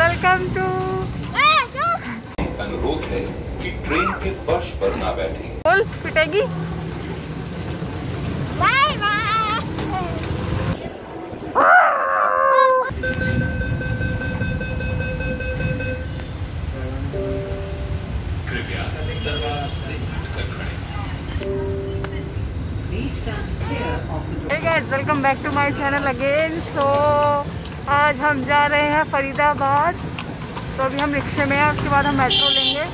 Welcome to अनुरोध है कि ट्रेन के फर्श पर ना बैठें। बोल पिटेगी बाय बाय। कृपया दरवाजे से हटकर खड़े। Hey guys, welcome back to my channel again so आज हम जा रहे हैं फरीदाबाद। तो अभी हम रिक्शे में हैं उसके बाद हम मेट्रो लेंगे।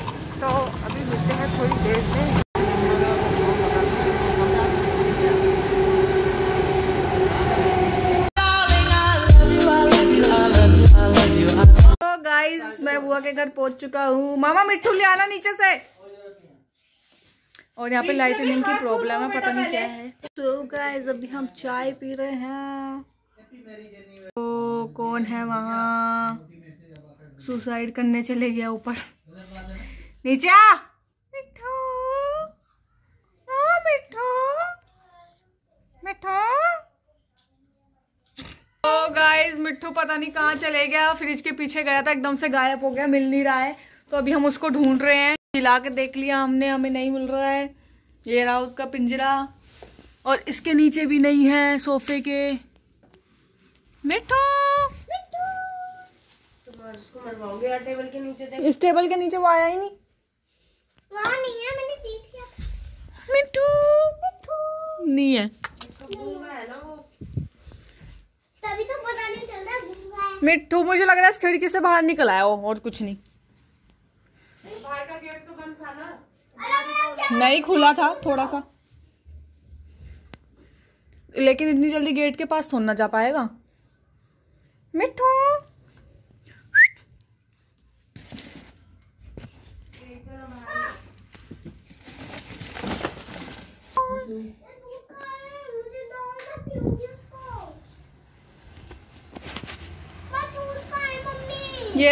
तो अभी मिलते हैं थोड़ी देर से तो गाइस मैं बुआ के घर पहुँच चुका हूँ। मामा मिट्टू ले आना नीचे से। और यहाँ पे लाइटनिंग की प्रॉब्लम है पता नहीं क्या है। तो गाइस अभी हम चाय पी रहे हैं। कौन है वहाँ? सुसाइड करने चले गया ऊपर। नीचे आ! मिठू! मिठू! मिठू! तो गाइस मिट्टू पता नहीं कहाँ चले गया। फ्रिज के पीछे गया था, एकदम से गायब हो गया, मिल नहीं रहा है। तो अभी हम उसको ढूंढ रहे हैं। हिला के देख लिया हमने, हमें नहीं मिल रहा है। ये रहा उसका पिंजरा। और इसके नीचे भी नहीं है सोफे के। मिट्टू इस टेबल के नीचे वो आया ही नहीं। वहाँ नहीं है मैंने देख लिया। था मिट्टू। नहीं है। तभी तो पता चल रहा गूँगा है। मिट्टू मुझे लग रहा है इस खिड़की से बाहर निकल आया वो और कुछ नहीं। बाहर का गेट तो बंद था ना। नहीं खुला था थोड़ा सा लेकिन इतनी जल्दी गेट के पास थोड़ा ना जा पाएगा। मिट्टू मुझे दो मैं पीऊँगी उसको मैं दूध का है मम्मी ये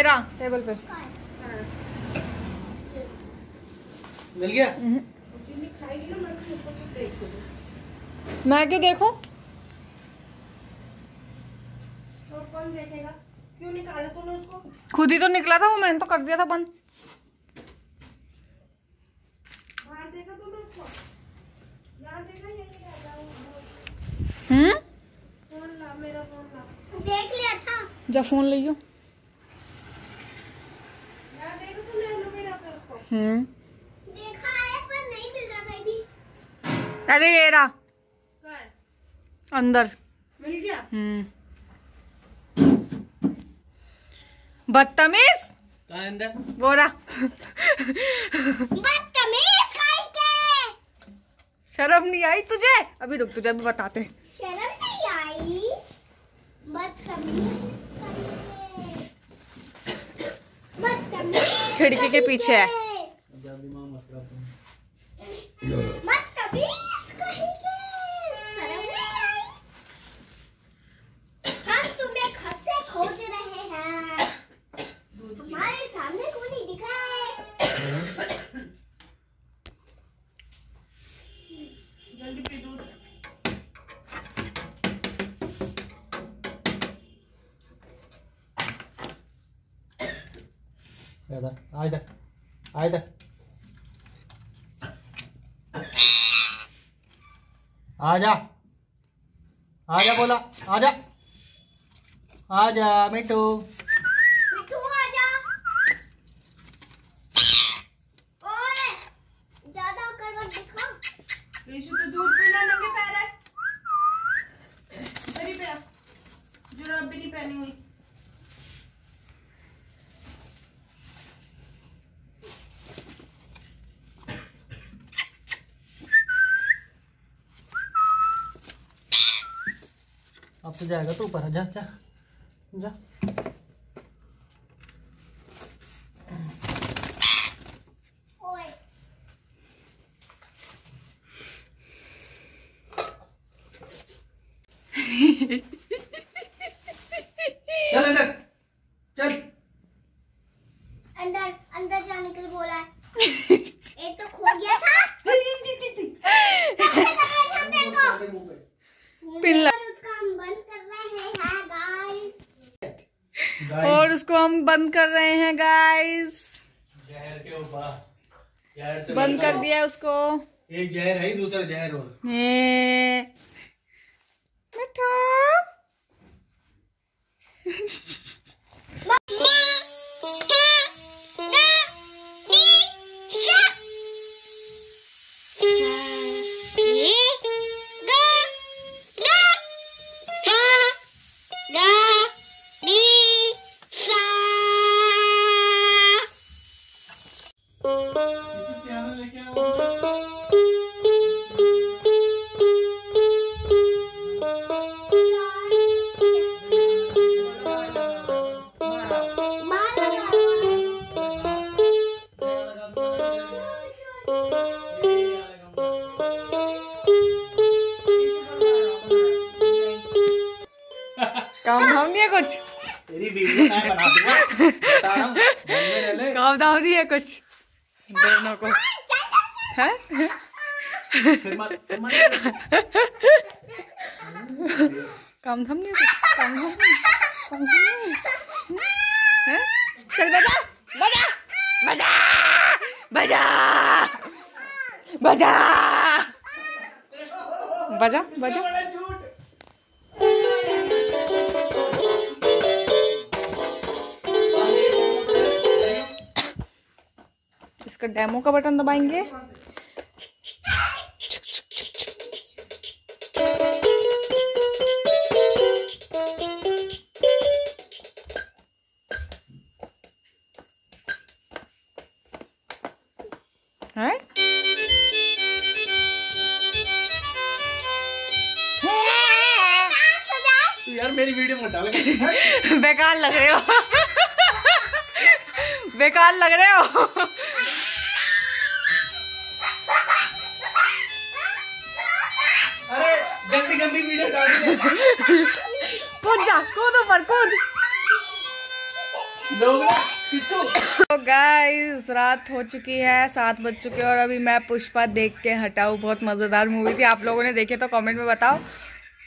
रहा टेबल पे। मिल गया? मैं क्यों देखूँ? कौन क्यों निकाला तूने उसको? खुद ही तो निकला था वो मैंने तो कर दिया था बंद। बाहर देखा तूने उसको यहाँ देखा ये नहीं रहता हम्म? फ़ोन ला मेरा फ़ोन ला देख लिया था। जा फ़ोन लियो यहाँ देखा तूने एलोवेरा पे उसको हम्म। देखा है पर नहीं मिल रहा कहीं भी। अरे ये रहा। अंदर। मिल गया? हम्म। बदतमीज? कहाँ है अंदर? वो रहा। बदतमीज? शर्म नहीं आई तुझे? अभी रुक तुझे अभी बताते हैं। शर्म नहीं आई? खिड़की के पीछे है बदतमीज कहीं के शर्म नहीं आई हम तुम्हें खत से खोज रहे हैं हमारे सामने कोई नहीं दिखा है जल्दी पी दूध इधर आ इधर आ इधर आ जा आ जा बोला आ जा आ जा मिट्टू आजा ओए ज़्यादा कर मत दिखा ऋषु तो दूध पीना नंगे पैर है इधर ही पे आ। जुराब भी नहीं पहनी हुई तो जाएगा तो ऊपर जा जा जा ओए चल अंदर चल अंदर अंदर जाने के लिए बोला है एक तो खो गया था कैसे कर रहे थे हम तेरे को पिल्ला और उसका हम बंद कर रहे हैं गाइस इसको हम बंद कर रहे हैं गाइस जहर के ऊपर। बंद कर दिया उसको। एक जहर है दूसरा जहर और। है कुछ? दोनों को। है? काम धाम नहीं काम धाम काम धाम नहीं चल बजा। बजा। बजा। बजा। बजा। बजा। बजा। इसका डेमो का बटन दबाएँगे? यार मेरी वीडियो में डाल। बेकार लग रहे हो। बेकार लग रहे हो। कूद जा कूद ऊपर कूद तो गाइस रात हो चुकी है सात बज चुके हैं और अभी मैं पुष्पा देख के हटाऊँ। बहुत मज़ेदार मूवी थी। आप लोगों ने देखे तो कमेंट में बताओ।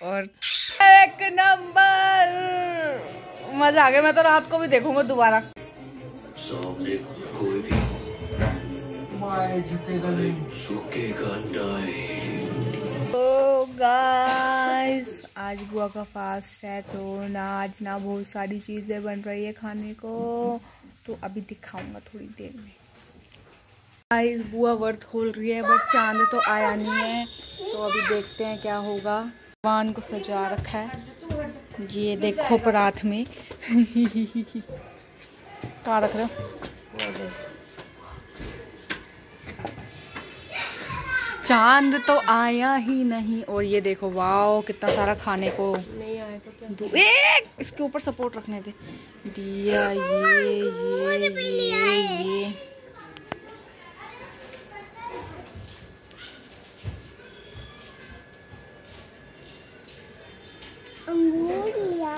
और एक नंबर। मज़ा आ गया। मैं तो रात को भी देखूँगा दोबारा। झुकेगा गाइस आज बुआ का फास्ट है तो ना आज ना बहुत सारी चीज़ें बन रही है खाने को। तो अभी दिखाऊँगा थोड़ी देर में। गाइस बुआ व्रत खोल रही है बट चाँद तो आया नहीं है। तो अभी देखते हैं क्या होगा। भगवान को सजा रखा है। ये देखो परात में कहाँ रख रहे हो? चाँद तो आया ही नहीं। और ये देखो वाओ कितना सारा खाने को। नहीं आया तो क्या? ए, इसके ऊपर सपोर्ट रखने दे। दिया ये ये ये। ये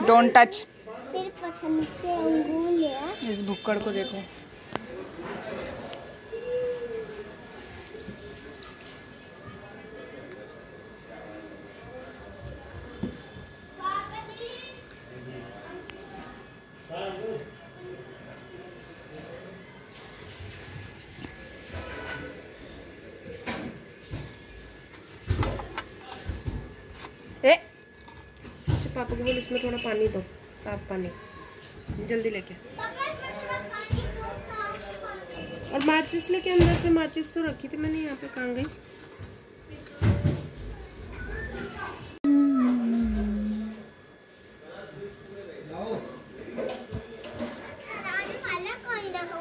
डोंट टच इस भुक्कड़ को देखो। बोल इसमें थोड़ा पानी दो साफ़ पानी। जल्दी लेके। और माचिस लेके अंदर से माचिस तो रखी थी मैंने यहाँ पे कहाँ गई?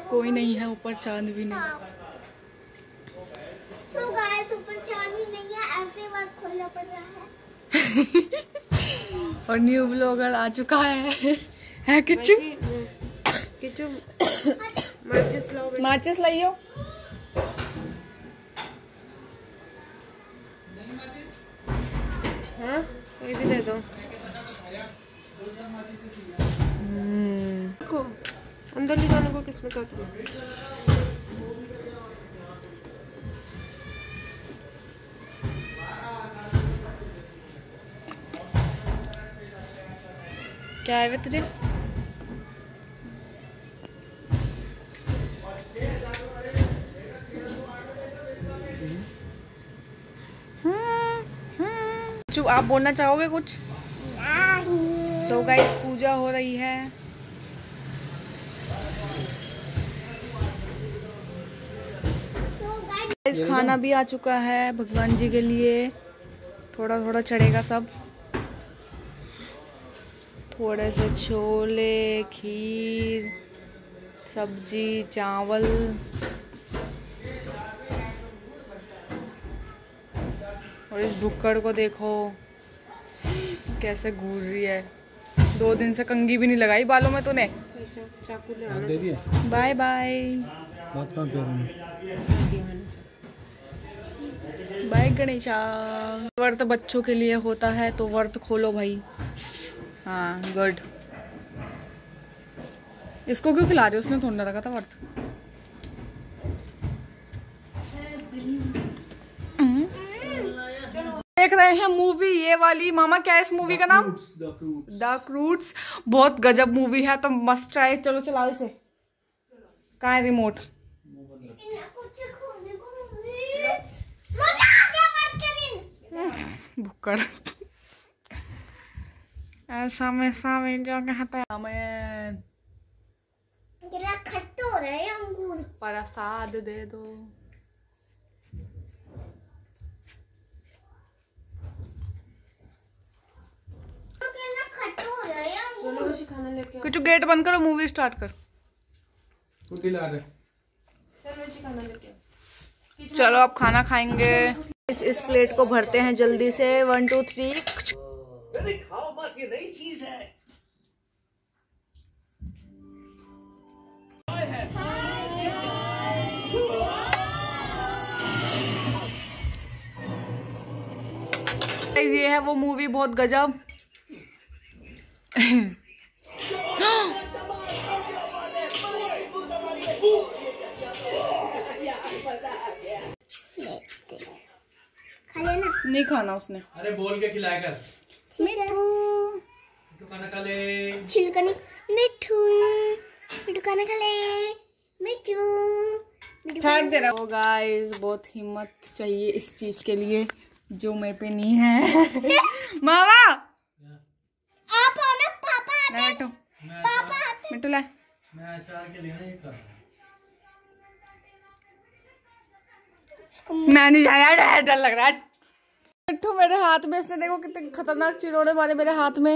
कोई नहीं है ऊपर चाँद भी नहीं। सो गाइस ऊपर चांदी नहीं है ऐसे वर्क खोलना पड़ रहा है। और न्यू ब्लॉगर आ चुका है। है किचु किचु माचिस लाओ माचिस लाइयो। हाँ कोई भी दे दो। को अंदर ले जाने को किसने कहा तुम्हें क्या है तुझे आप बोलना चाहोगे कुछ? सो so गाइस पूजा हो रही है। खाना भी आ चुका है भगवान जी के लिए। थोड़ा थोड़ा चढ़ेगा सब। थोड़े से छोले खीर सब्ज़ी चावल। और इस भुक्कड़ को देखो कैसे घूर रही है। दो दिन से कंगी भी नहीं लगाई बालों में तूने। बाय बाय हूँ बाय गणेशा। व्रत बच्चों के लिए होता है तो व्रत खोलो भाई। हाँ गुड इसको क्यों खिला रहे हो? उसने थोड़ा ना रखा था हम्म। देख रहे हैं मूवी ये वाली। मामा क्या है इस मूवी का नाम? द क्रूट्स बहुत गजब मूवी है तो मस्ट ट्राई चलो चलाओ इसे। कहाँ है रिमोट इन्हें में ऐसा जो कहता है हमें तेरा खट्टा हो रहा है अंगूर। प्रसाद दे दो। कुछ गेट बंद करो मूवी स्टार्ट कर। चलो ऋषि खाना चलो अब खाना खाएँगे। इस इस प्लेट को भरते हैं जल्दी से। वन टू थ्री Guys, ये है वो मूवी बहुत गजब. नहीं खाना उसने. अरे बोल के खिलाया कर. मिठू मिठू खाना खा ले मिठू मिठू फेंक दे रहा गाइस बहुत हिम्मत चाहिए इस चीज़ के लिए जो मेरे पे नहीं है। मामा! आप हो ना पापा मिट्टू पापा आते मिट्टू ले। मैं अचार के लिए ना ये कर रहा हूँ। मैं नहीं जाया डर डर लग रहा है। मिट्टू मेरे हाथ में इसने देखो कितने खतरनाक चिड़ोड़े मारे मेरे हाथ में।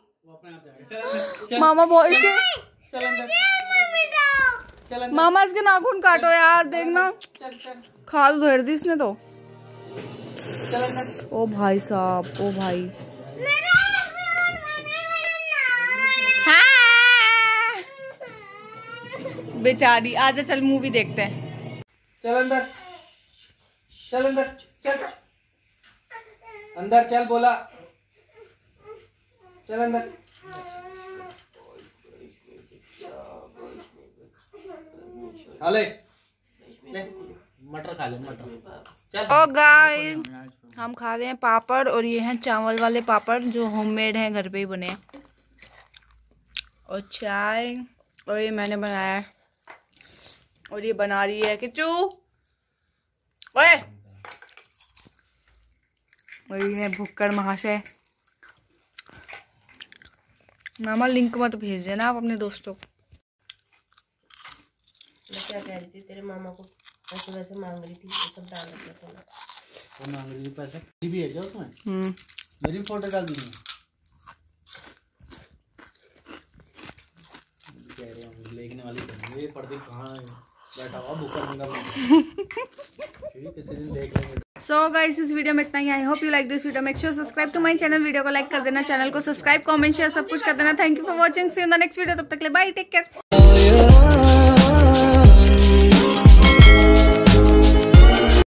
मामा बहुत इसके चल मामा इसके नाखून काटो यार देखना। खाल उधेड़ दी इसने तो। ओ भाई साहब ओ भाई। बेचारी आजा चल मूवी देखते हैं। चल अंदर। चल अंदर। चल। अंदर चल बोला। चल अंदर हाले ले मटर खा ले मटर। ओ गाइस हम खा रहे हैं पापड़ और ये हैं चावल वाले पापड़ जो होममेड हैं घर पे ही बने और चाय और ये मैंने बनाया है। और ये बना रही है किचू ओए। और ये है भुक्कड़ महाशय मामा लिंक मत भेज देना आप अपने दोस्तों को। मैं क्या कह रही थी तेरे मामा को वैसे मांग रही थी ये सब डाल वो मांग रही है पैसे। भी है क्या उसमें? हम्म। मेरी फ़ोटो डाल दी कह रहे हैं लेखने वाली ये पर्दे कहाँ बैठा हुआ भूखा मंगा ठीक किसी दिन देख लेंगे। सो गाइस इस वीडियो में इतना ही। I hope you like this video make sure subscribe to my channel video को लाइक कर देना। चैनल को सब्सक्राइब कमेंट शेयर सब कुछ कर देना। Thank you for watching see in the next video तब तक ले बाय टेक केयर